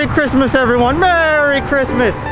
Merry Christmas, everyone. Merry Christmas.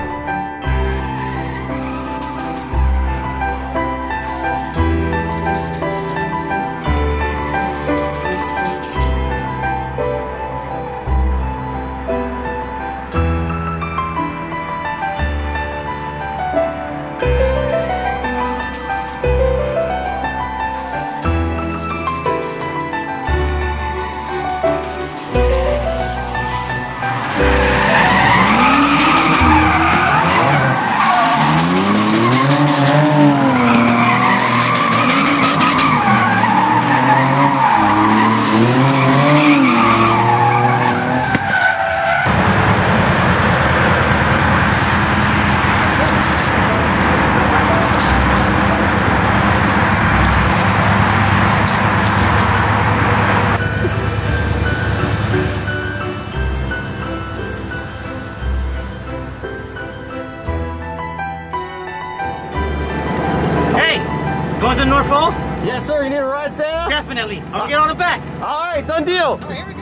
Going to North Pole? Yes, sir. You need a ride, Santa? Definitely. I'll get on the back. All right, done deal. here we go.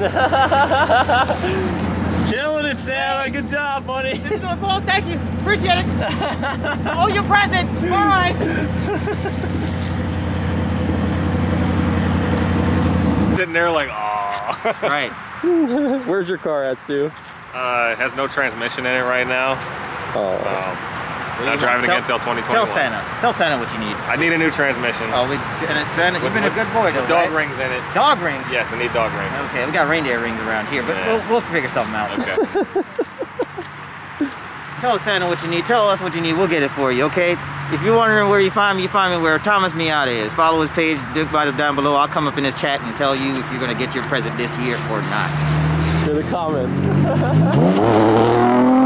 Killing it, Santa. Good job, buddy. This is North Pole. Thank you. Appreciate it. oh, your present. Bye. Sitting there like, oh. Right. Where's your car at, Stu? Uh, it has no transmission in it right now. Oh. So, not driving again until 2021. Tell Santa. Tell Santa what you need. I need a new transmission. Oh, we, and it's been, you've been a good boy, though, Dog right? rings in it. Dog rings? Yes, I need dog rings. Okay, we got reindeer rings around here, but Yeah. we'll, we'll figure something out. Okay. Tell Santa what you need. Tell us what you need. We'll get it for you, okay? If you're wondering where you find me, you find me where Thomas Miata is. Follow his page Duke Vital down below. I'll come up in his chat and tell you if you're going to get your present this year or not. To the comments.